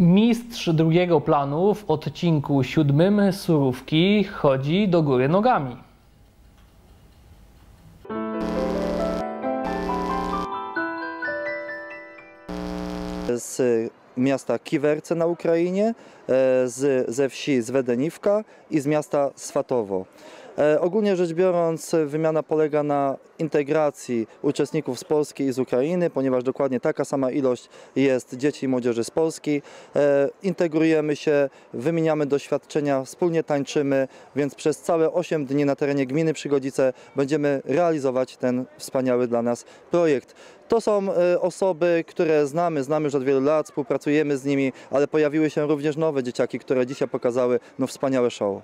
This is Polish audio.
Mistrz drugiego planu w odcinku siódmym Surówki chodzi do góry nogami. z miasta Kiwerce na Ukrainie, e, z, ze wsi Zwedeniwka i z miasta Swatowo. E, Ogólnie rzecz biorąc, wymiana polega na integracji uczestników z Polski i z Ukrainy, ponieważ dokładnie taka sama ilość jest dzieci i młodzieży z Polski. E, Integrujemy się, wymieniamy doświadczenia, wspólnie tańczymy, więc przez całe 8 dni na terenie gminy Przygodzice będziemy realizować ten wspaniały dla nas projekt. To są e, osoby, które znamy, znamy już od wielu lat, współpracujemy z nimi, ale pojawiły się również nowe dzieciaki, które dzisiaj pokazały no, wspaniałe show.